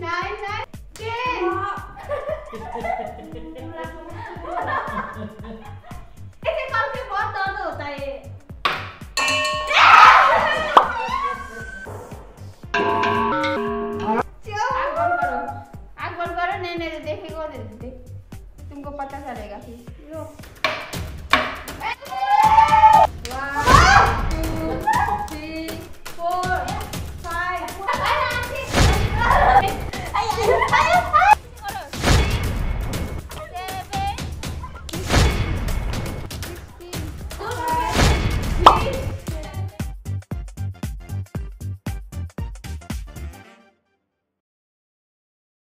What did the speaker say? nine, nine, ten. এতে কালকে বর দাও তাই देखो तुमको पता चलेगा फिर